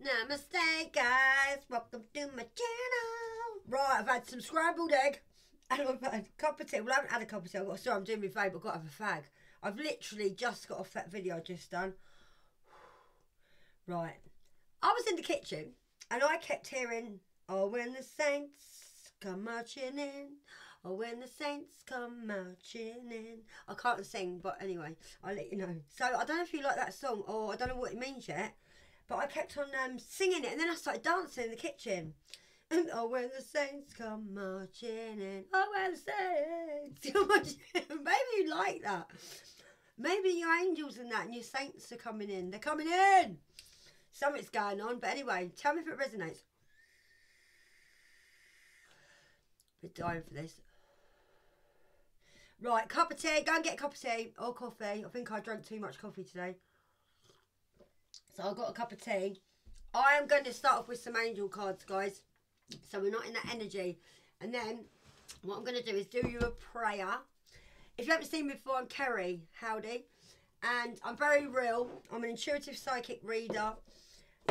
Namaste, guys. Welcome to my channel. Right, I've had some scrambled egg and I've had a cup of tea. Well, I haven't had a cup of tea. I've got, sorry, I'm doing my favour. I've got to have a fag. I've literally just got off that video I just done. Right. I was in the kitchen and I kept hearing, oh, when the saints come marching in. Oh, when the saints come marching in. I can't sing, but anyway, I'll let you know. So I don't know if you like that song or I don't know what it means yet. But I kept on um, singing it and then I started dancing in the kitchen. And oh, when the saints come marching in. Oh, when the saints. Come marching in. Maybe you like that. Maybe your angels and that and your saints are coming in. They're coming in. Something's going on. But anyway, tell me if it resonates. We're dying for this. Right, cup of tea. Go and get a cup of tea or coffee. I think I drank too much coffee today. So I've got a cup of tea. I am going to start off with some angel cards, guys. So we're not in that energy. And then what I'm going to do is do you a prayer. If you haven't seen me before, I'm Kerry Howdy. And I'm very real. I'm an intuitive psychic reader.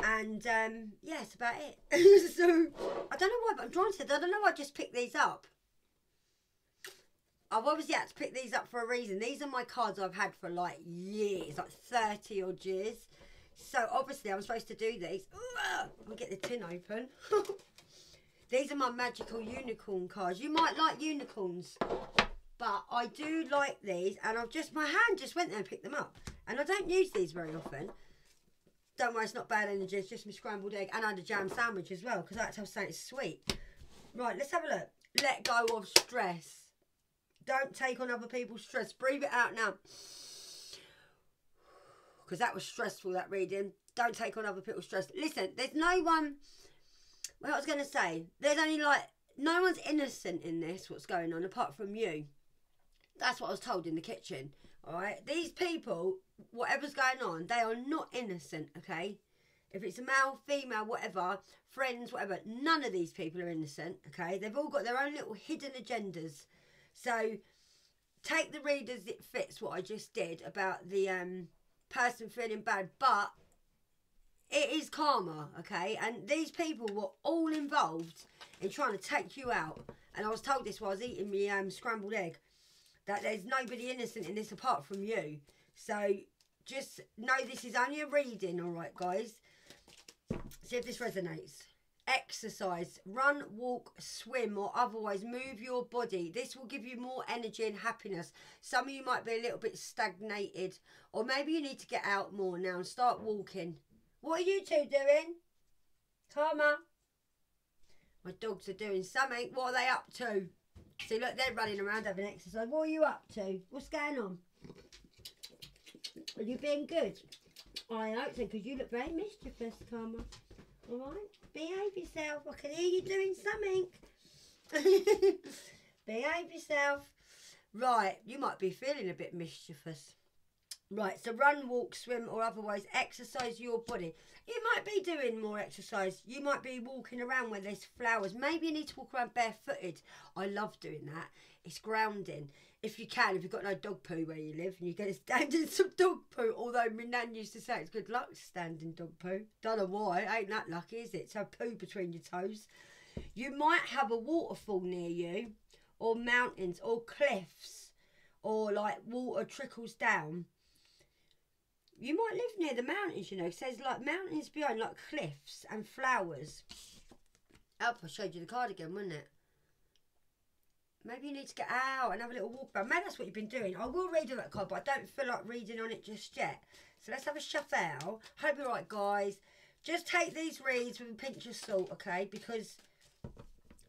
And um, yeah, it's about it. so I don't know why, but I'm drawn to it. I don't know why I just picked these up. I've obviously had to pick these up for a reason. These are my cards I've had for like years, like 30 odd years. So obviously I'm supposed to do these. I'll get the tin open. these are my magical unicorn cards. You might like unicorns, but I do like these. And I've just, my hand just went there and picked them up. And I don't use these very often. Don't worry, it's not bad energy. It's just my scrambled egg. And I had a jam sandwich as well because I like to have something sweet. Right, let's have a look. Let go of stress. Don't take on other people's stress. Breathe it out now because that was stressful, that reading. Don't take on other people's stress. Listen, there's no one. What I was going to say, there's only like, no one's innocent in this, what's going on, apart from you. That's what I was told in the kitchen. All right. These people, whatever's going on, they are not innocent, okay? If it's a male, female, whatever, friends, whatever, none of these people are innocent, okay? They've all got their own little hidden agendas. So take the readers it fits what I just did about the um person feeling bad, but it is karma, okay? And these people were all involved in trying to take you out. And I was told this while I was eating my um, scrambled egg, that there's nobody innocent in this apart from you. So just know this is only a reading, all right, guys? See if this resonates. Exercise, run, walk, swim, or otherwise move your body. This will give you more energy and happiness. Some of you might be a little bit stagnated, or maybe you need to get out more now and start walking. What are you two doing? Karma. My dogs are doing something. What are they up to? See, look, they're running around having exercise. What are you up to? What's going on? Are you being good? I hope so, because you look very mischievous, Karma. All right? Behave yourself. I can hear you doing something. Behave yourself. Right, you might be feeling a bit mischievous. Right, so run, walk, swim, or otherwise exercise your body. You might be doing more exercise. You might be walking around where there's flowers. Maybe you need to walk around barefooted. I love doing that. It's grounding. If you can, if you've got no dog poo where you live and you're going to stand in some dog poo, although my nan used to say it's good luck standing dog poo. Don't know why. Ain't that lucky, is it? So poo between your toes. You might have a waterfall near you, or mountains, or cliffs, or like water trickles down you might live near the mountains, you know. Says like mountains behind, like cliffs and flowers. Oh, I showed you the card again, wasn't it? Maybe you need to get out and have a little walk around. Maybe that's what you've been doing. I will read on that card, but I don't feel like reading on it just yet. So let's have a shuffle. Hope you're right, guys. Just take these reads with a pinch of salt, okay? Because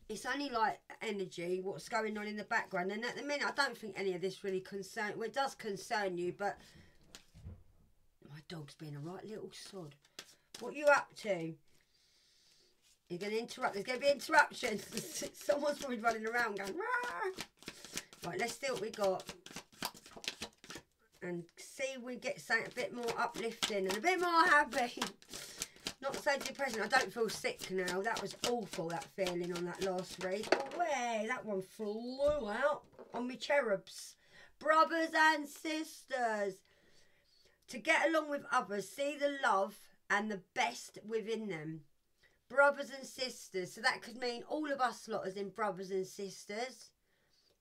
it's only like energy, what's going on in the background. And at the minute, I don't think any of this really concern. Well, it does concern you, but my dog's being a right little sod. What are you up to? You're going to interrupt. There's going to be interruptions. Someone's probably running around going, Rah! Right, let's see what we got. And see we get something a bit more uplifting and a bit more happy. Not so depressing. I don't feel sick now. That was awful, that feeling on that last read. Oh, way, that one flew out on me cherubs. Brothers and sisters to get along with others, see the love and the best within them. Brothers and sisters. So that could mean all of us lot as in brothers and sisters.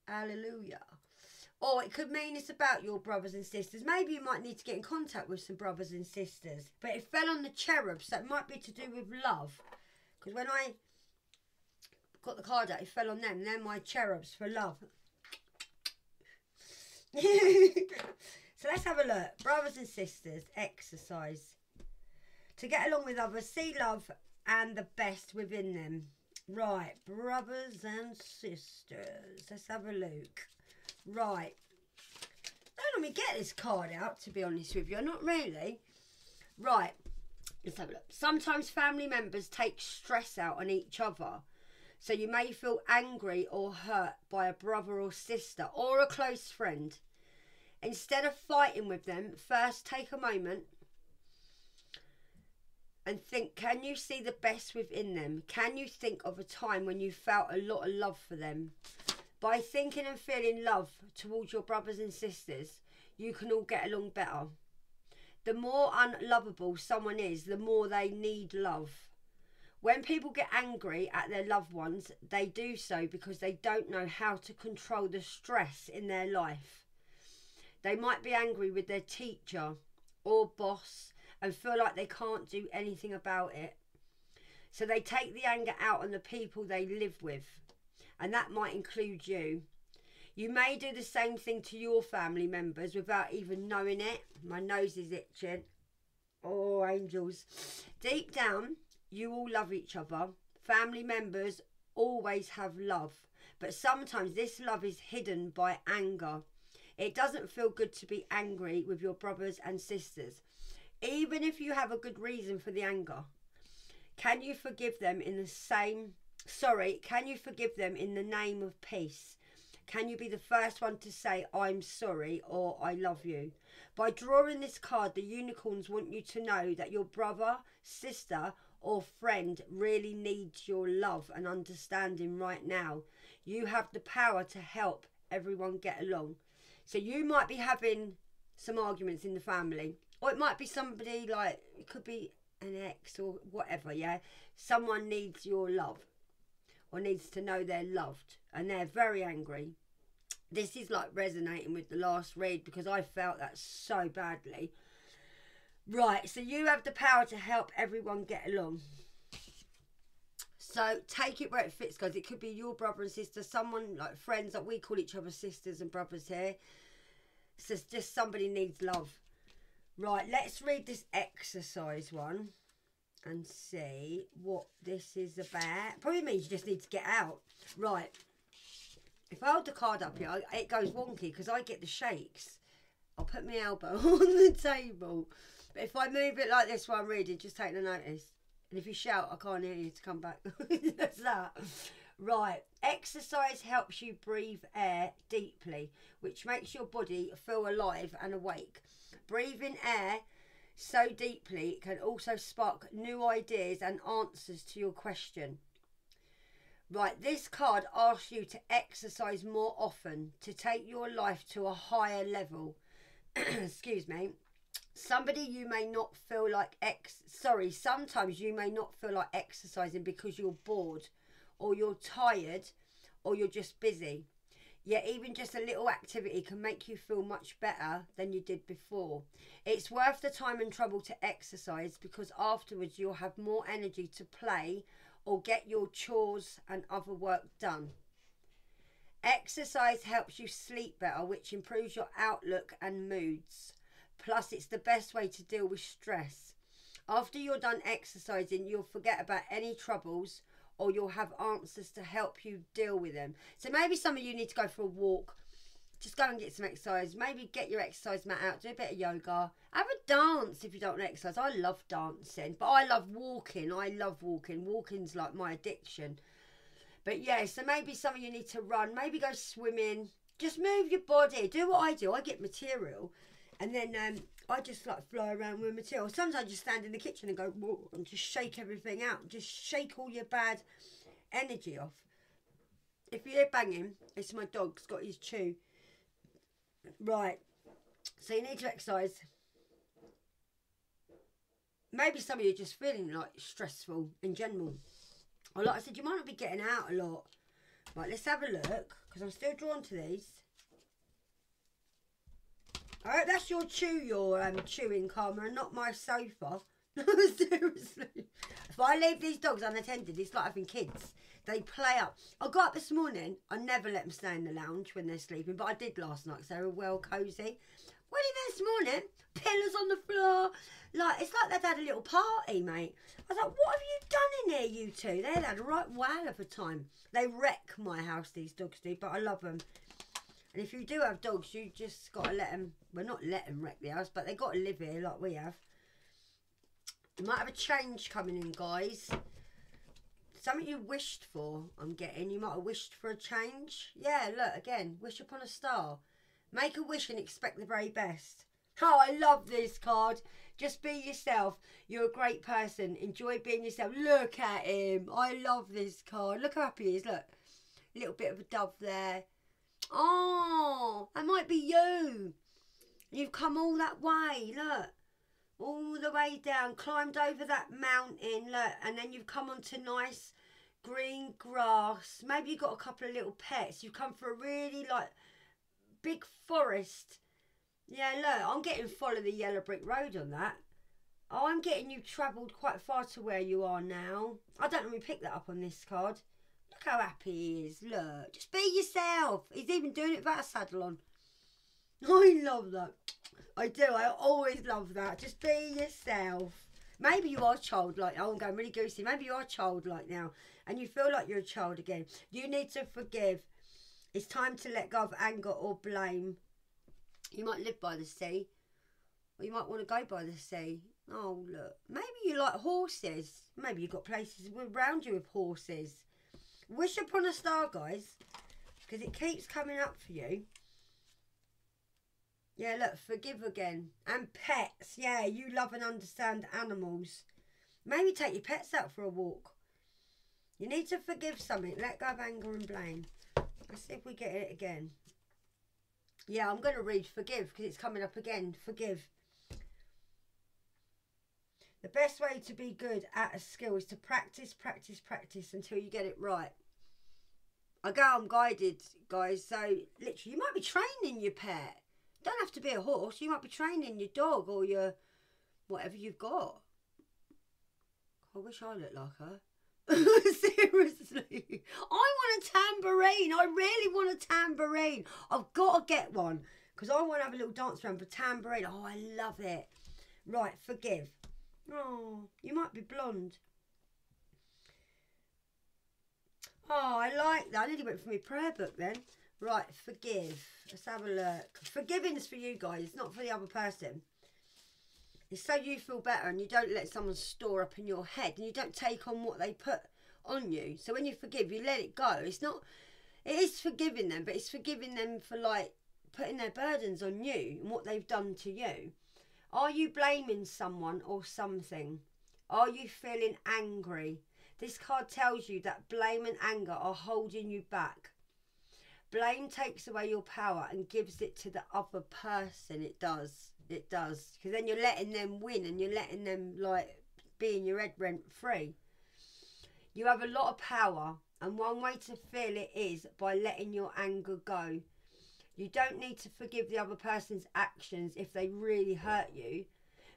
Hallelujah. Or it could mean it's about your brothers and sisters. Maybe you might need to get in contact with some brothers and sisters. But it fell on the cherubs, so it might be to do with love. Because when I got the card out, it fell on them. They're my cherubs for love. so let's have a look. Brothers and sisters, exercise. To get along with others, see love and the best within them. Right, brothers and sisters. Let's have a look. Right. Don't let me get this card out, to be honest with you. Not really. Right. Let's have a look. Sometimes family members take stress out on each other. So you may feel angry or hurt by a brother or sister or a close friend. Instead of fighting with them, first take a moment and think can you see the best within them? Can you think of a time when you felt a lot of love for them? By thinking and feeling love towards your brothers and sisters, you can all get along better. The more unlovable someone is, the more they need love. When people get angry at their loved ones, they do so because they don't know how to control the stress in their life. They might be angry with their teacher or boss and feel like they can't do anything about it. So they take the anger out on the people they live with, and that might include you. You may do the same thing to your family members without even knowing it. My nose is itching. Oh, angels. Deep down, you all love each other. Family members always have love, but sometimes this love is hidden by anger. It doesn't feel good to be angry with your brothers and sisters even if you have a good reason for the anger, can you forgive them in the same sorry, can you forgive them in the name of peace? Can you be the first one to say, I'm sorry or I love you? By drawing this card, the unicorns want you to know that your brother, sister, or friend really needs your love and understanding right now. You have the power to help everyone get along. So you might be having some arguments in the family or it might be somebody like it could be an ex or whatever yeah? Someone needs your love or needs to know they're loved and they're very angry. This is like resonating with the last read because i felt that so badly. Right so you have the power to help everyone get along. So take it where it fits guys it could be your brother and sister someone like friends that like we call each other sisters and brothers here. So just somebody needs love Right, let's read this exercise one and see what this is about. Probably means you just need to get out. Right. If I hold the card up here, it goes wonky because I get the shakes. I'll put my elbow on the table. But if I move it like this while I'm reading, just take the notice. And if you shout, I can't hear you to come back. That's that. Right. Exercise helps you breathe air deeply, which makes your body feel alive and awake. Breathing air so deeply can also spark new ideas and answers to your question. Right, this card asks you to exercise more often to take your life to a higher level. Excuse me. Somebody you may not feel like ex sorry, sometimes you may not feel like exercising because you're bored or you're tired or you're just busy. Yet, even just a little activity can make you feel much better than you did before. It's worth the time and trouble to exercise because afterwards you'll have more energy to play or get your chores and other work done. Exercise helps you sleep better, which improves your outlook and moods. Plus, it's the best way to deal with stress. After you're done exercising, you'll forget about any troubles or you'll have answers to help you deal with them. So maybe some of you need to go for a walk. Just go and get some exercise. Maybe get your exercise mat out, do a bit of yoga. Have a dance if you don't exercise. I love dancing, but I love walking. I love walking. Walking's like my addiction. But yeah, so maybe some of you need to run, maybe go swimming. Just move your body. Do what I do. I get material and then um, I just like fly around with material. Sometimes I just stand in the kitchen and go, Whoa, and just shake everything out. Just shake all your bad energy off. If you hear banging, it's my dog's got his chew. Right. So you need to exercise. maybe some of you are just feeling like stressful in general. Or like I said, you might not be getting out a lot. Right, let's have a look because I'm still drawn to these. All right, that's your chew, your um, chewing karma, and not my sofa. Seriously. If I leave these dogs unattended, it's like having kids. They play up. I got up this morning. I never let them stay in the lounge when they're sleeping, but I did last night because they were well cosy. What did this morning? Pillows on the floor. Like it's like they'd had a little party, mate. I was like, what have you done in here, you two? They had a right whale of a time. They wreck my house, these dogs do, but I love them. And if you do have dogs, you just got to let them, well, not let them wreck the house, but they got to live here like we have. You might have a change coming in, guys. Something you wished for, I'm getting. You might have wished for a change. Yeah, look, again, wish upon a star. Make a wish and expect the very best. Oh, I love this card. Just be yourself. You're a great person. Enjoy being yourself. Look at him. I love this card. Look how happy he is. Look. A little bit of a dove there. Oh, that might be you. You've come all that way. Look. All the way down. Climbed over that mountain. Look. And then you've come onto nice green grass. Maybe you've got a couple of little pets. You've come for a really like big forest. Yeah, look, I'm getting follow the yellow brick road on that. Oh, I'm getting you travelled quite far to where you are now. I don't normally pick that up on this card. Look how happy he is. Look, just be yourself. He's even doing it without a saddle on. I love that. I do. I always love that. Just be yourself. Maybe you are childlike. Oh, I'm going really goosey. Maybe you are childlike now and you feel like you're a child again. You need to forgive. It's time to let go of anger or blame. You might live by the sea, or you might want to go by the sea. Oh, look. Maybe you like horses. Maybe you've got places around you with horses. Wish upon a star, guys, because it keeps coming up for you. Yeah, look, forgive again. And pets. Yeah, you love and understand animals. Maybe take your pets out for a walk. You need to forgive something. Let go of anger and blame. Let's see if we get it again. Yeah, I'm going to read forgive because it's coming up again. Forgive. The best way to be good at a skill is to practice, practice, practice until you get it right. I go, I'm guided, guys. So, literally, you might be training your pet. Don't have to be a horse. You might be training your dog or your whatever you've got. I wish I looked like her. Seriously. I want a tambourine. I really want a tambourine. I've got to get one because I want to have a little dance around for tambourine. Oh, I love it. Right, forgive. Oh, you might be blonde. Oh, I like that. I nearly went for my prayer book then. Right, forgive. Let's have a look. Forgiving is for you guys, not for the other person. It's so you feel better and you don't let someone store up in your head and you don't take on what they put on you. So when you forgive, you let it go. It's not, it is forgiving them, but it's forgiving them for like putting their burdens on you and what they've done to you. Are you blaming someone or something? Are you feeling angry? This card tells you that blame and anger are holding you back. Blame takes away your power and gives it to the other person. It does. It does. Because then you're letting them win and you're letting them, like, be in your head rent free. You have a lot of power, and one way to feel it is by letting your anger go. You don't need to forgive the other person's actions if they really hurt you,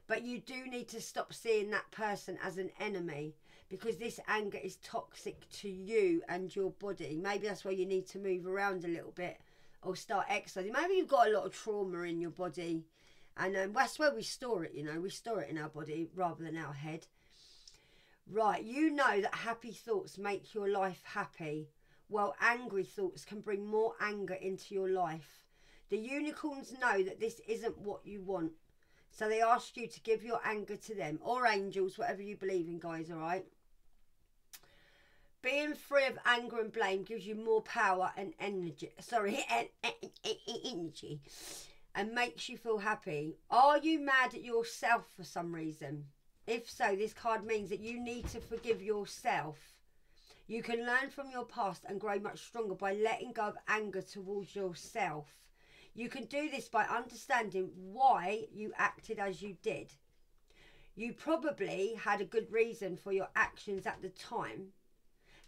but you do need to stop seeing that person as an enemy because this anger is toxic to you and your body. Maybe that's why you need to move around a little bit or start exercising. Maybe you've got a lot of trauma in your body and um, that's where we store it, you know, we store it in our body rather than our head. Right, you know that happy thoughts make your life happy, while angry thoughts can bring more anger into your life. The unicorns know that this isn't what you want, so they ask you to give your anger to them, or angels, whatever you believe in, guys, alright? Being free of anger and blame gives you more power and energy. Sorry, energy and makes you feel happy. Are you mad at yourself for some reason? If so, this card means that you need to forgive yourself. You can learn from your past and grow much stronger by letting go of anger towards yourself. You can do this by understanding why you acted as you did. You probably had a good reason for your actions at the time.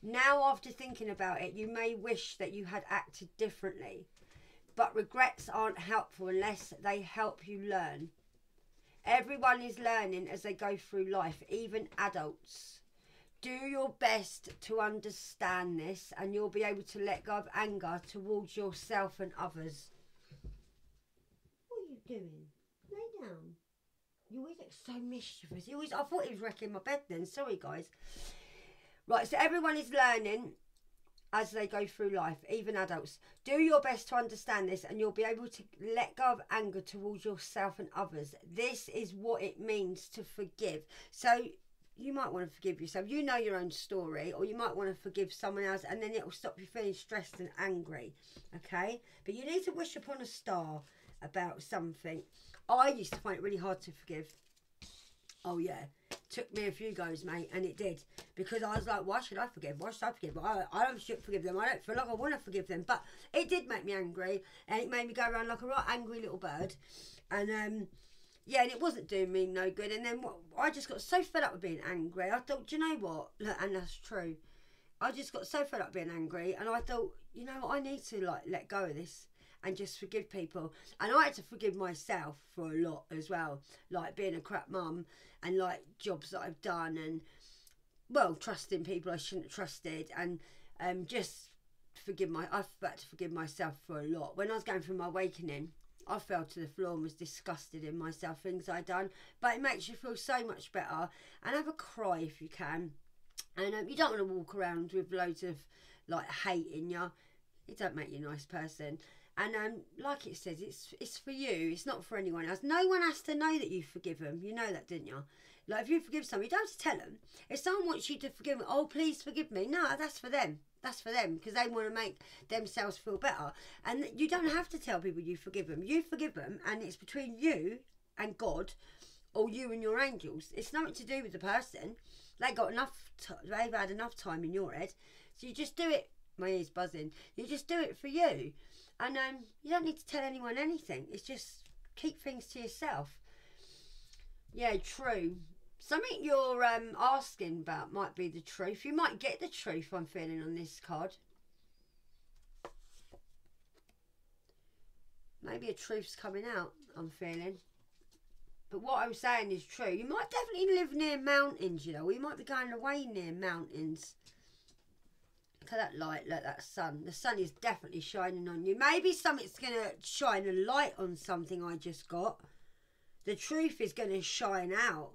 Now, after thinking about it, you may wish that you had acted differently. But regrets aren't helpful unless they help you learn. Everyone is learning as they go through life, even adults. Do your best to understand this, and you'll be able to let go of anger towards yourself and others. What are you doing? Lay down. You always look so mischievous. You always, I thought he was wrecking my bed then. Sorry, guys. Right, so everyone is learning as they go through life, even adults. Do your best to understand this, and you'll be able to let go of anger towards yourself and others. This is what it means to forgive. So, you might want to forgive yourself. You know your own story, or you might want to forgive someone else, and then it will stop you feeling stressed and angry. Okay? But you need to wish upon a star about something. I used to find it really hard to forgive. Oh, yeah took me a few goes, mate, and it did because I was like, why should I forgive? Why should I forgive? I, I don't should forgive them. I don't feel like I want to forgive them, but it did make me angry, and it made me go around like a right angry little bird, and um, yeah, and it wasn't doing me no good. And then what, I just got so fed up with being angry. I thought, do you know what? Look, and that's true. I just got so fed up being angry, and I thought, you know, I need to like let go of this and just forgive people. And I had to forgive myself for a lot as well, like being a crap mum and like jobs that I've done and well, trusting people I shouldn't have trusted and um, just forgive my I've had to forgive myself for a lot. When I was going through my awakening, I fell to the floor and was disgusted in myself, things I'd done. But it makes you feel so much better. And have a cry if you can. And um, you don't want to walk around with loads of like hate in you. It don't make you a nice person. And um, like it says, it's it's for you. It's not for anyone else. No one has to know that you forgive them. You know that, didn't you? Like if you forgive someone, you don't have to tell them. If someone wants you to forgive them, oh please forgive me. No, that's for them. That's for them because they want to make themselves feel better. And you don't have to tell people you forgive them. You forgive them, and it's between you and God, or you and your angels. It's nothing to do with the person. They got enough. T- they've had enough time in your head, so you just do it. My ears buzzing. You just do it for you. And um, you don't need to tell anyone anything. It's just keep things to yourself. Yeah, true. Something you're um, asking about might be the truth. You might get the truth I'm feeling on this card. Maybe a truth's coming out, I'm feeling. But what I'm saying is true. You might definitely live near mountains, you know. You might be going away near mountains. Look at that light, look at that sun. The sun is definitely shining on you. Maybe something's going to shine a light on something I just got. The truth is going to shine out.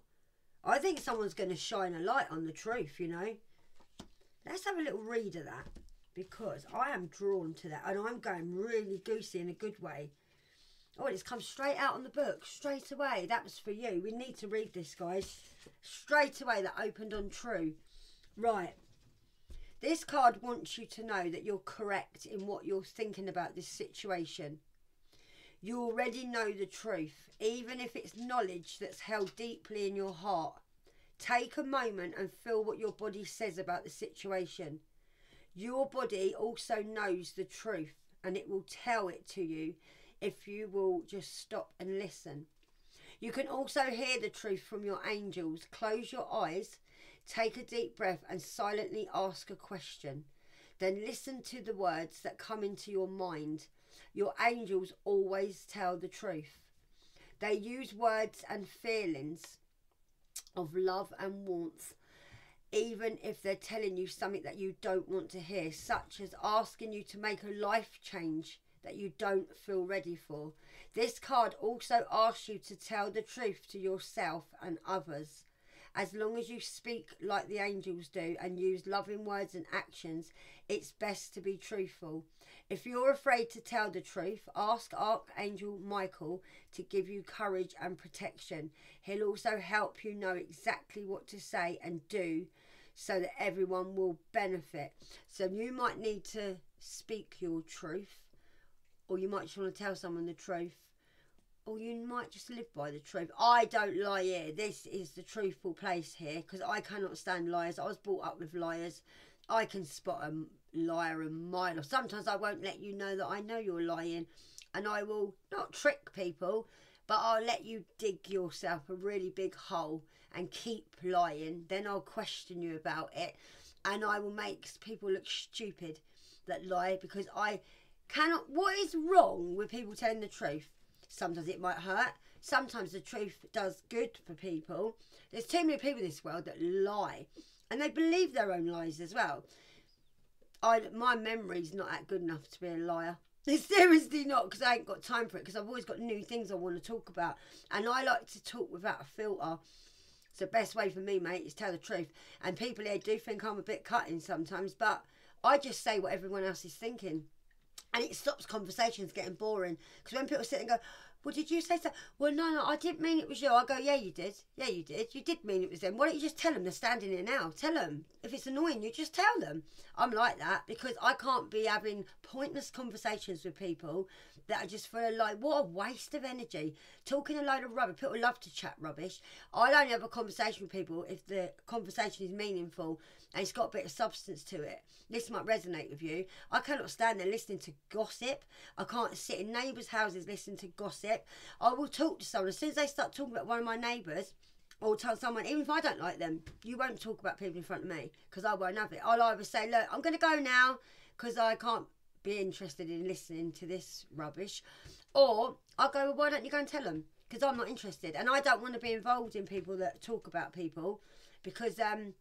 I think someone's going to shine a light on the truth, you know. Let's have a little read of that because I am drawn to that and I'm going really goosey in a good way. Oh, it's come straight out on the book, straight away. That was for you. We need to read this, guys. Straight away, that opened on true. Right. This card wants you to know that you're correct in what you're thinking about this situation. You already know the truth, even if it's knowledge that's held deeply in your heart. Take a moment and feel what your body says about the situation. Your body also knows the truth and it will tell it to you if you will just stop and listen. You can also hear the truth from your angels. Close your eyes Take a deep breath and silently ask a question. Then listen to the words that come into your mind. Your angels always tell the truth. They use words and feelings of love and warmth, even if they're telling you something that you don't want to hear, such as asking you to make a life change that you don't feel ready for. This card also asks you to tell the truth to yourself and others. As long as you speak like the angels do and use loving words and actions, it's best to be truthful. If you're afraid to tell the truth, ask Archangel Michael to give you courage and protection. He'll also help you know exactly what to say and do so that everyone will benefit. So you might need to speak your truth, or you might just want to tell someone the truth or you might just live by the truth. I don't lie here. This is the truthful place here because I cannot stand liars. I was brought up with liars. I can spot a liar a mile. Or sometimes I won't let you know that I know you're lying, and I will not trick people, but I'll let you dig yourself a really big hole and keep lying. Then I'll question you about it, and I will make people look stupid that lie because I cannot. What is wrong with people telling the truth? Sometimes it might hurt. Sometimes the truth does good for people. There's too many people in this world that lie, and they believe their own lies as well. I my memory's not that good enough to be a liar. It's seriously not because I ain't got time for it because I've always got new things I want to talk about, and I like to talk without a filter. It's the best way for me, mate, is tell the truth. And people here do think I'm a bit cutting sometimes, but I just say what everyone else is thinking. And it stops conversations getting boring. Because when people sit and go, well, did you say so? Well, no, no, I didn't mean it was you. I go, yeah, you did. Yeah, you did. You did mean it was them. Why don't you just tell them they're standing here now? Tell them. If it's annoying you, just tell them. I'm like that because I can't be having pointless conversations with people that are just of like, what a waste of energy. Talking a load of rubbish. People love to chat rubbish. I only have a conversation with people if the conversation is meaningful and it's got a bit of substance to it. This might resonate with you. I cannot stand there listening to gossip. I can't sit in neighbours' houses listening to gossip. I will talk to someone. As soon as they start talking about one of my neighbours, or tell someone, even if I don't like them, you won't talk about people in front of me because I won't have it. I'll either say, look, I'm going to go now because I can't be interested in listening to this rubbish. Or I'll go, well, why don't you go and tell them? Because I'm not interested. And I don't want to be involved in people that talk about people because um,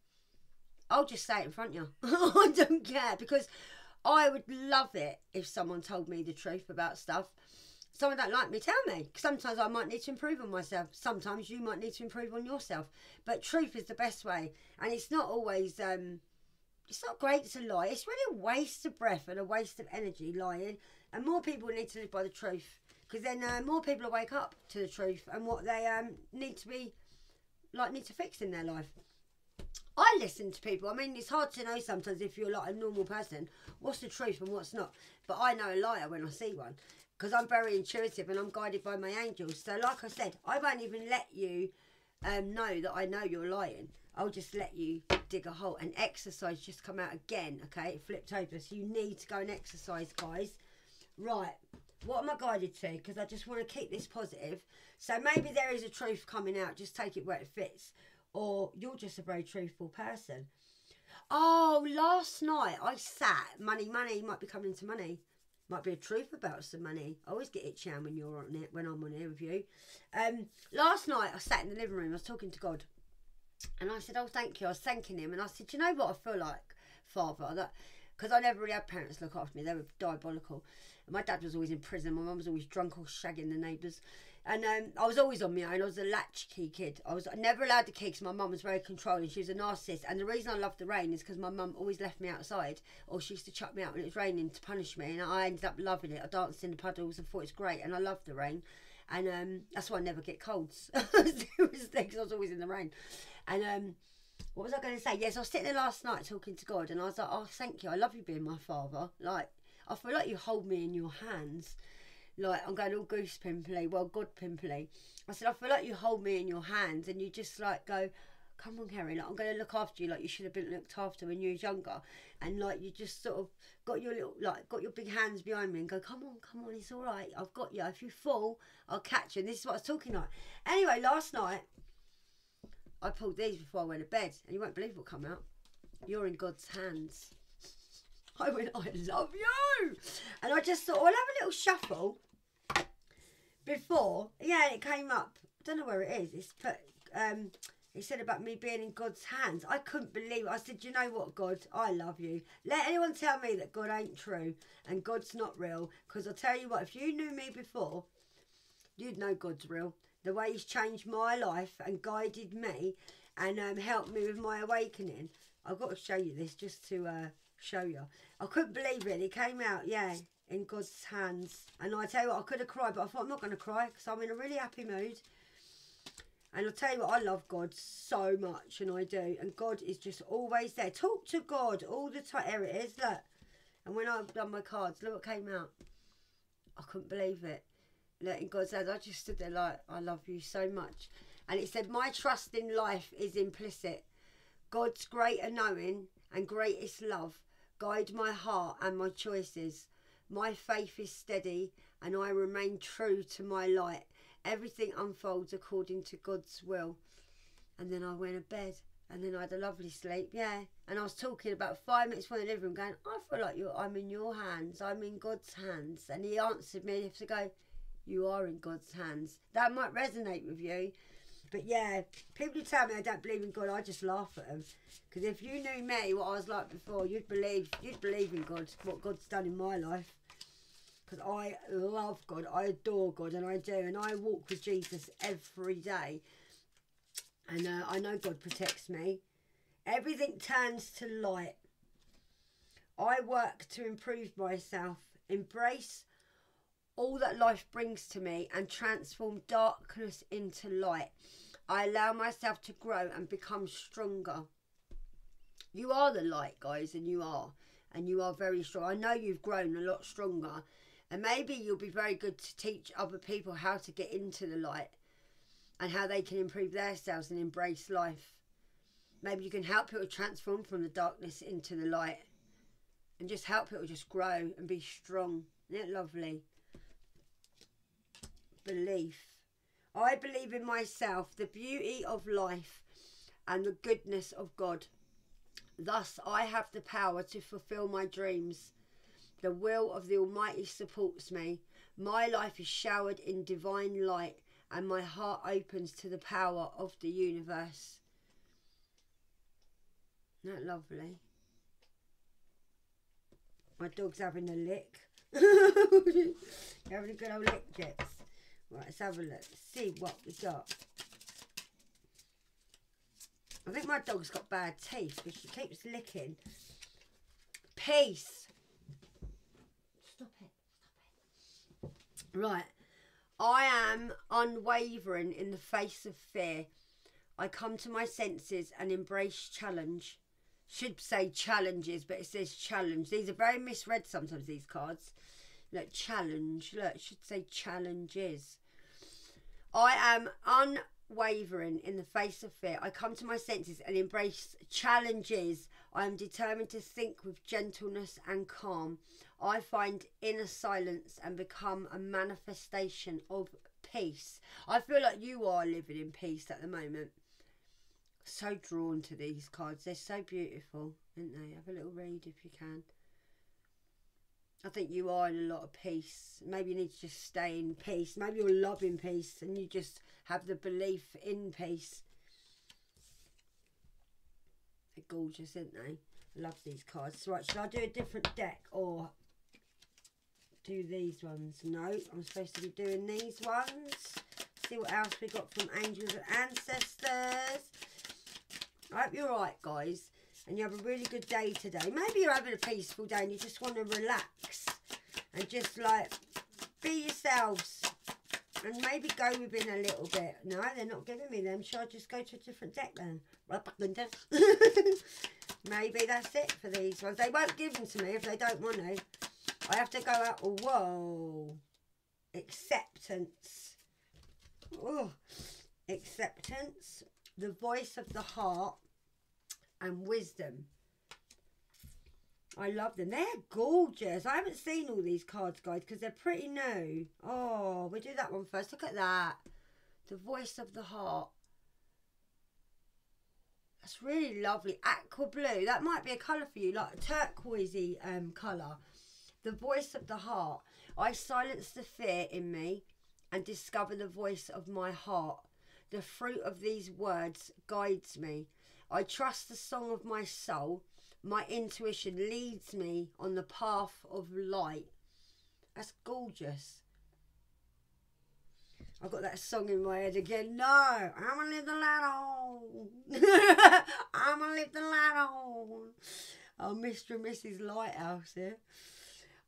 I'll just say it in front of you. I don't care because I would love it if someone told me the truth about stuff. Someone don't like me, tell me. Sometimes I might need to improve on myself. Sometimes you might need to improve on yourself. But truth is the best way, and it's not always. Um, it's not great to lie. It's really a waste of breath and a waste of energy lying. And more people need to live by the truth because then uh, more people will wake up to the truth and what they um, need to be like need to fix in their life. I listen to people. I mean, it's hard to know sometimes if you're like a normal person what's the truth and what's not. But I know a liar when I see one because I'm very intuitive and I'm guided by my angels. So, like I said, I won't even let you um, know that I know you're lying. I'll just let you dig a hole and exercise just come out again. Okay, it flipped over. So you need to go and exercise, guys. Right. What am I guided to? Because I just want to keep this positive. So maybe there is a truth coming out. Just take it where it fits or you're just a very truthful person. Oh, last night I sat, money, money might be coming to money. Might be a truth about some money. I always get itchy when you're on it, when I'm on here with you. Um, last night I sat in the living room, I was talking to God. And I said, Oh, thank you. I was thanking him. And I said, you know what I feel like, Father? That because I never really had parents look after me. They were diabolical. My dad was always in prison. My mum was always drunk or shagging the neighbours. And um, I was always on my own. I was a latchkey kid. I was never allowed the key because my mum was very controlling. She was a narcissist. And the reason I loved the rain is because my mum always left me outside or she used to chuck me out when it was raining to punish me. And I ended up loving it. I danced in the puddles and thought it was great. And I loved the rain. And um, that's why I never get colds. Because I was always in the rain. And um, what was I going to say? Yes, I was sitting there last night talking to God and I was like, oh, thank you. I love you being my father. Like, I feel like you hold me in your hands like I'm going all goose pimply, well, God pimply. I said, I feel like you hold me in your hands and you just like go, come on, Kerry, like I'm going to look after you like you should have been looked after when you was younger. And like you just sort of got your little, like, got your big hands behind me and go, come on, come on, it's all right. I've got you. If you fall, I'll catch you. And this is what I was talking like. Anyway, last night, I pulled these before I went to bed and you won't believe what come out. You're in God's hands. I went, I love you. And I just thought, I'll have a little shuffle before. Yeah, it came up. I don't know where it is. It's put, um, he said about me being in God's hands. I couldn't believe it. I said, you know what, God, I love you. Let anyone tell me that God ain't true and God's not real. Because I'll tell you what, if you knew me before, you'd know God's real. The way he's changed my life and guided me and um, helped me with my awakening. I've got to show you this just to uh, show you. I couldn't believe it. It came out, yeah, in God's hands. And I tell you what, I could have cried, but I thought I'm not going to cry because I'm in a really happy mood. And I'll tell you what, I love God so much, and I do. And God is just always there. Talk to God all the time. Here it is, look. And when I've done my cards, look what came out. I couldn't believe it. Look, in God's hands, I just stood there like, I love you so much. And it said, My trust in life is implicit. God's greater knowing and greatest love guide my heart and my choices. My faith is steady and I remain true to my light. Everything unfolds according to God's will. And then I went to bed and then I had a lovely sleep, yeah. And I was talking about five minutes from the living room going, I feel like you're, I'm in your hands, I'm in God's hands. And he answered me to go, You are in God's hands. That might resonate with you. But yeah, people who tell me I don't believe in God, I just laugh at them. Because if you knew me, what I was like before, you'd believe, you'd believe in God, what God's done in my life. Because I love God, I adore God, and I do, and I walk with Jesus every day. And uh, I know God protects me. Everything turns to light. I work to improve myself, embrace all that life brings to me, and transform darkness into light. I allow myself to grow and become stronger. You are the light, guys, and you are. And you are very strong. I know you've grown a lot stronger. And maybe you'll be very good to teach other people how to get into the light and how they can improve themselves and embrace life. Maybe you can help people transform from the darkness into the light and just help people just grow and be strong. Isn't it lovely? Belief. I believe in myself, the beauty of life, and the goodness of God. Thus, I have the power to fulfill my dreams. The will of the Almighty supports me. My life is showered in divine light and my heart opens to the power of the universe. Isn't that lovely? My dog's having a lick. having a good old lick, Jets. Right, let's have a look. See what we got. I think my dog's got bad teeth because she keeps licking. Peace. Stop it. Stop it. Right. I am unwavering in the face of fear. I come to my senses and embrace challenge. Should say challenges, but it says challenge. These are very misread sometimes, these cards. Look, challenge. Look, should say challenges. I am unwavering in the face of fear. I come to my senses and embrace challenges. I am determined to think with gentleness and calm. I find inner silence and become a manifestation of peace. I feel like you are living in peace at the moment. So drawn to these cards. They're so beautiful, aren't they? Have a little read if you can. I think you are in a lot of peace. Maybe you need to just stay in peace. Maybe you're loving peace and you just have the belief in peace. They're gorgeous, aren't they? I love these cards. Right, should I do a different deck or do these ones. No, I'm supposed to be doing these ones. See what else we got from angels and ancestors. I hope you're right, guys. And you have a really good day today. Maybe you're having a peaceful day and you just want to relax. And just like, be yourselves. And maybe go within a little bit. No, they're not giving me them. Should I just go to a different deck then? maybe that's it for these ones. They won't give them to me if they don't want to. I have to go out. Whoa. Acceptance. Oh. Acceptance. The voice of the heart. And wisdom. I love them. They're gorgeous. I haven't seen all these cards, guys, because they're pretty new. Oh, we'll do that one first. Look at that. The voice of the heart. That's really lovely. Aqua blue. That might be a colour for you, like a turquoisey um, colour the voice of the heart. I silence the fear in me and discover the voice of my heart. The fruit of these words guides me. I trust the song of my soul. My intuition leads me on the path of light. That's gorgeous. I've got that song in my head again. No, I'm gonna live the light on. I'm gonna live the light on. Oh, Mr. and Mrs. Lighthouse here. Yeah?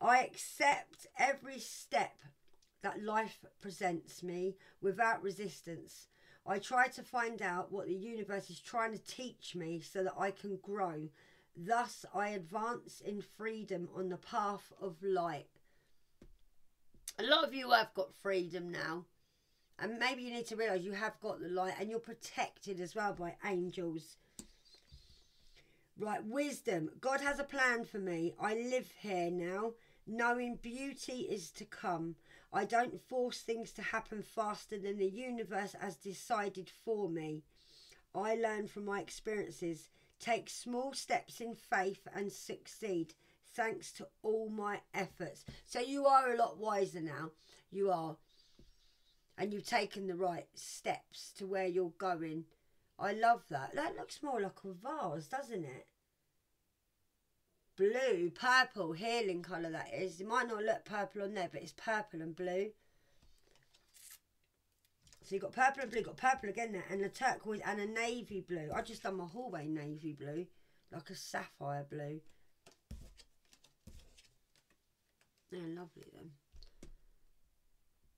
I accept every step that life presents me without resistance. I try to find out what the universe is trying to teach me so that I can grow. Thus, I advance in freedom on the path of light. A lot of you have got freedom now. And maybe you need to realise you have got the light and you're protected as well by angels. Right, wisdom. God has a plan for me. I live here now knowing beauty is to come. I don't force things to happen faster than the universe has decided for me. I learn from my experiences, take small steps in faith, and succeed thanks to all my efforts. So you are a lot wiser now. You are. And you've taken the right steps to where you're going. I love that. That looks more like a vase, doesn't it? Blue, purple, healing colour that is. It might not look purple on there, but it's purple and blue. So you've got purple and blue, got purple again there, and a turquoise and a navy blue. I just done my hallway navy blue, like a sapphire blue. They're lovely then.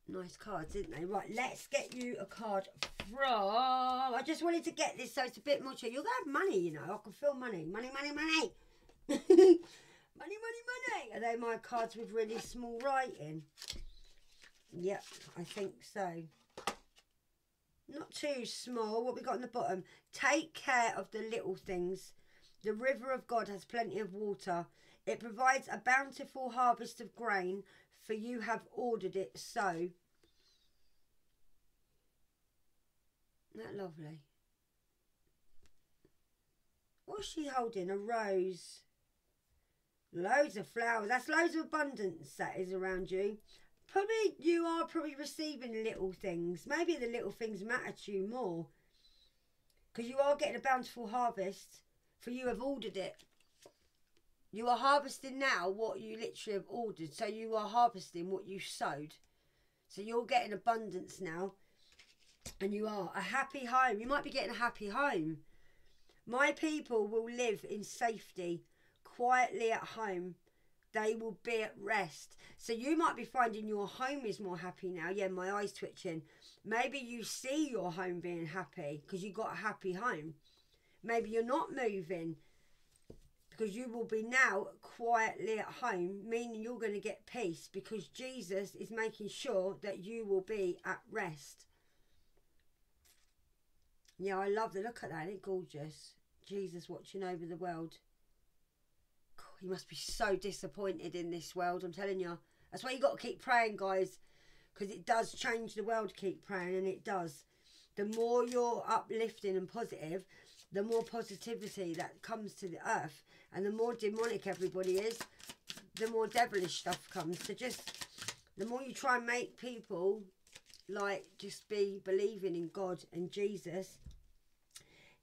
Nice cards, didn't they? Right, let's get you a card from... I just wanted to get this so it's a bit more... You're going to have money, you know. I can feel money. Money, money, money. money, money, money. Are they my cards with really small writing? Yep, I think so. Not too small. What we got on the bottom? Take care of the little things. The river of God has plenty of water. It provides a bountiful harvest of grain, for you have ordered it so. Isn't that lovely? What's she holding? A rose. Loads of flowers. That's loads of abundance that is around you. Probably you are probably receiving little things. Maybe the little things matter to you more. Because you are getting a bountiful harvest. For you have ordered it. You are harvesting now what you literally have ordered. So you are harvesting what you sowed. So you're getting abundance now. And you are a happy home. You might be getting a happy home. My people will live in safety, quietly at home. They will be at rest. So you might be finding your home is more happy now. Yeah, my eyes twitching. Maybe you see your home being happy because you got a happy home. Maybe you're not moving because you will be now quietly at home, meaning you're going to get peace because Jesus is making sure that you will be at rest. Yeah, I love the look at that. Isn't it gorgeous? Jesus watching over the world. He must be so disappointed in this world, I'm telling you. That's why you got to keep praying, guys, because it does change the world. Keep praying, and it does. The more you're uplifting and positive, the more positivity that comes to the earth and the more demonic everybody is the more devilish stuff comes so just the more you try and make people like just be believing in god and jesus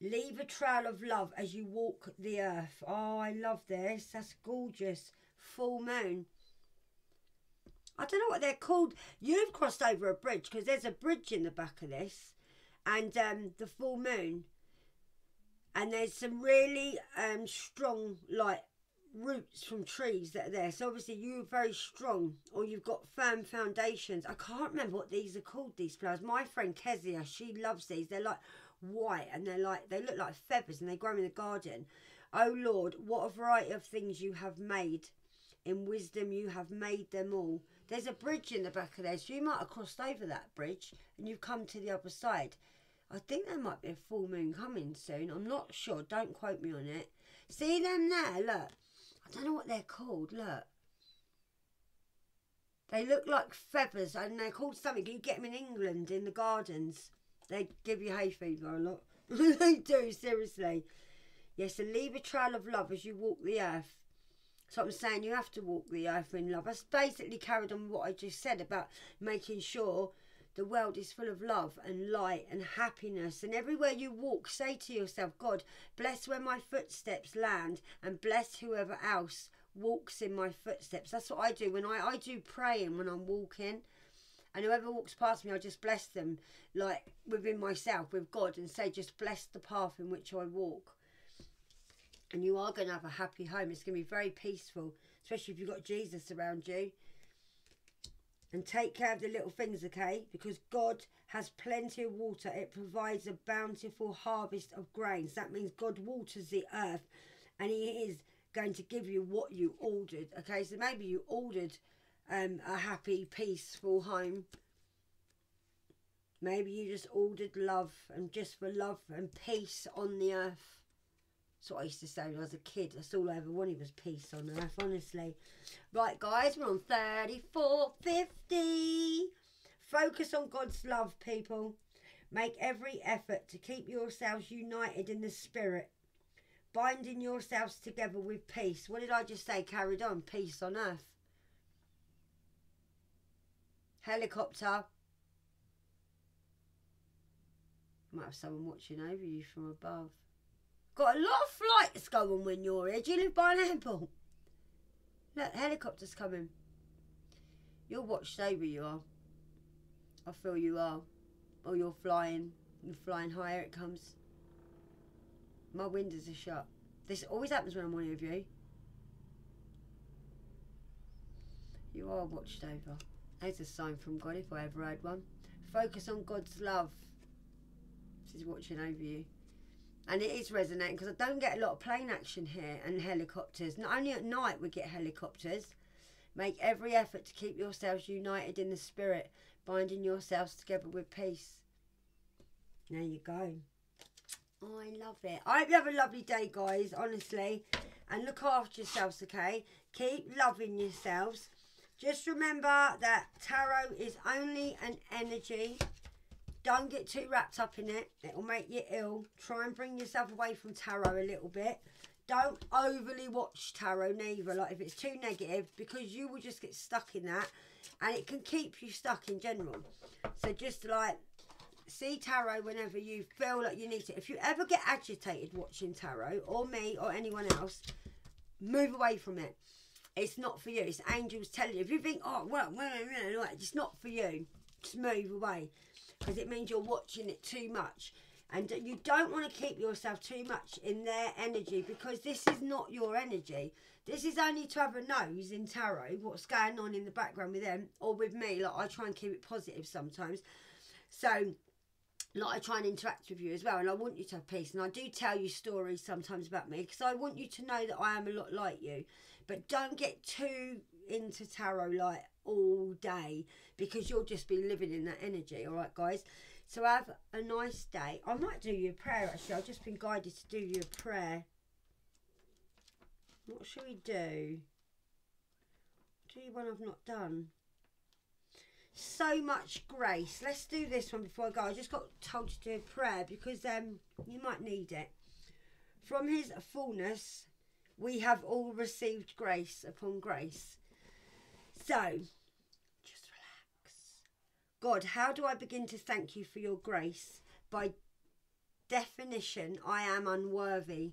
leave a trail of love as you walk the earth oh i love this that's gorgeous full moon I don't know what they're called. You've crossed over a bridge because there's a bridge in the back of this, and um, the full moon and there's some really um, strong like roots from trees that are there. So obviously you're very strong or you've got firm foundations. I can't remember what these are called, these flowers. My friend Kezia, she loves these. They're like white and they're like, they look like feathers and they grow in the garden. Oh Lord, what a variety of things you have made. In wisdom you have made them all. There's a bridge in the back of there, so you might have crossed over that bridge and you've come to the other side. I think there might be a full moon coming soon. I'm not sure. Don't quote me on it. See them there? Look. I don't know what they're called. Look. They look like feathers and they're called something. You get them in England in the gardens. They give you hay fever a lot. they do, seriously. Yes, and leave a trail of love as you walk the earth. So I'm saying you have to walk the earth in love. That's basically carried on what I just said about making sure the world is full of love and light and happiness. And everywhere you walk, say to yourself, God, bless where my footsteps land and bless whoever else walks in my footsteps. That's what I do when I, I do praying when I'm walking. And whoever walks past me, I just bless them, like within myself, with God, and say, just bless the path in which I walk. And you are going to have a happy home. It's going to be very peaceful, especially if you've got Jesus around you and take care of the little things, okay? Because God has plenty of water. It provides a bountiful harvest of grains. That means God waters the earth and He is going to give you what you ordered, okay? So maybe you ordered um, a happy, peaceful home. Maybe you just ordered love and just for love and peace on the earth. That's what I used to say when I was a kid. That's all I ever wanted was peace on earth, honestly. Right, guys, we're on 34.50. Focus on God's love, people. Make every effort to keep yourselves united in the spirit, binding yourselves together with peace. What did I just say? Carried on. Peace on earth. Helicopter. Might have someone watching over you from above. Got a lot of flights going when you're here. Do you live by an airport? Look, helicopters coming. You're watched over, you are. I feel you are. Or you're flying. You're flying higher, it comes. My windows are shut. This always happens when I'm on with you. You are watched over. There's a sign from God if I ever had one. Focus on God's love. Is watching over you. And it is resonating because I don't get a lot of plane action here and helicopters. Not only at night we get helicopters. Make every effort to keep yourselves united in the spirit, binding yourselves together with peace. There you go. Oh, I love it. I hope you have a lovely day, guys, honestly. And look after yourselves, okay? Keep loving yourselves. Just remember that tarot is only an energy. Don't get too wrapped up in it. It will make you ill. Try and bring yourself away from tarot a little bit. Don't overly watch tarot neither. Like if it's too negative, because you will just get stuck in that. And it can keep you stuck in general. So just like see tarot whenever you feel like you need to. If you ever get agitated watching tarot, or me, or anyone else, move away from it. It's not for you. It's angels telling you. If you think, oh, well, it's not for you, just move away. Because it means you're watching it too much. And you don't want to keep yourself too much in their energy because this is not your energy. This is only to have a nose in tarot, what's going on in the background with them or with me. Like, I try and keep it positive sometimes. So, like I try and interact with you as well and I want you to have peace and I do tell you stories sometimes about me because I want you to know that I am a lot like you but don't get too into tarot like all day because you'll just be living in that energy all right guys so have a nice day I might do you a prayer actually I've just been guided to do you a prayer what should we do do one I've not done so much grace. Let's do this one before I go. I just got told to do a prayer because um, you might need it. From his fullness, we have all received grace upon grace. So, just relax. God, how do I begin to thank you for your grace? By definition, I am unworthy,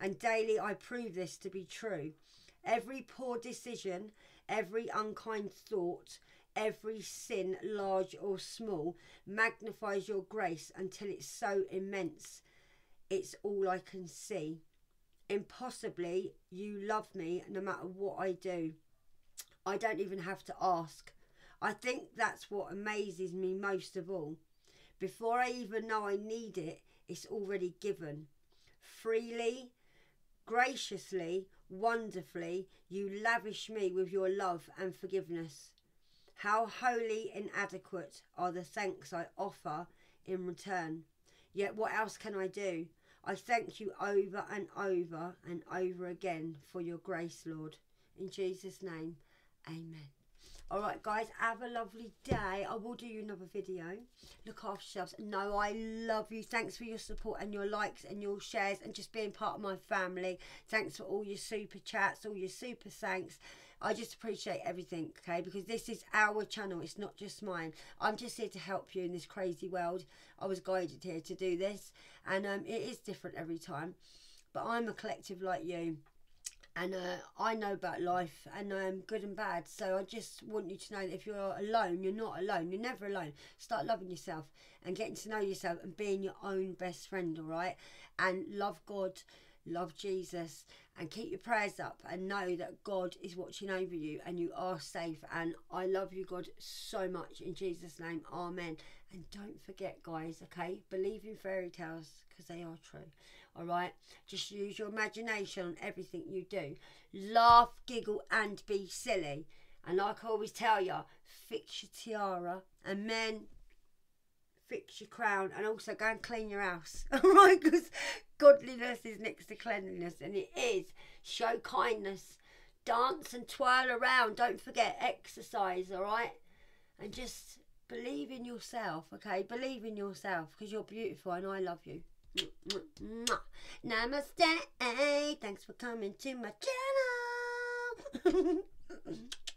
and daily I prove this to be true. Every poor decision, every unkind thought, every sin, large or small, magnifies your grace until it's so immense. It's all I can see. Impossibly, you love me no matter what I do. I don't even have to ask. I think that's what amazes me most of all. Before I even know I need it, it's already given. Freely, graciously, wonderfully, you lavish me with your love and forgiveness. How wholly inadequate are the thanks I offer in return. Yet what else can I do? I thank you over and over and over again for your grace, Lord. In Jesus' name, amen. All right, guys, have a lovely day. I will do you another video. Look after yourselves. No, I love you. Thanks for your support and your likes and your shares and just being part of my family. Thanks for all your super chats, all your super thanks. I just appreciate everything, okay? Because this is our channel, it's not just mine. I'm just here to help you in this crazy world. I was guided here to do this, and um, it is different every time. But I'm a collective like you and uh, I know about life and um, good and bad. So I just want you to know that if you're alone, you're not alone. You're never alone. Start loving yourself and getting to know yourself and being your own best friend, all right? And love God love Jesus, and keep your prayers up and know that God is watching over you and you are safe. And I love you, God, so much. In Jesus' name, Amen. And don't forget, guys, okay? Believe in fairy tales because they are true. All right? Just use your imagination on everything you do. Laugh, giggle, and be silly. And like I always tell you, fix your tiara. And men, fix your crown, and also go and clean your house. All right, because godliness is next to cleanliness, and it is. Show kindness, dance and twirl around. Don't forget exercise. All right, and just believe in yourself. Okay, believe in yourself because you're beautiful, and I love you. Namaste. Thanks for coming to my channel.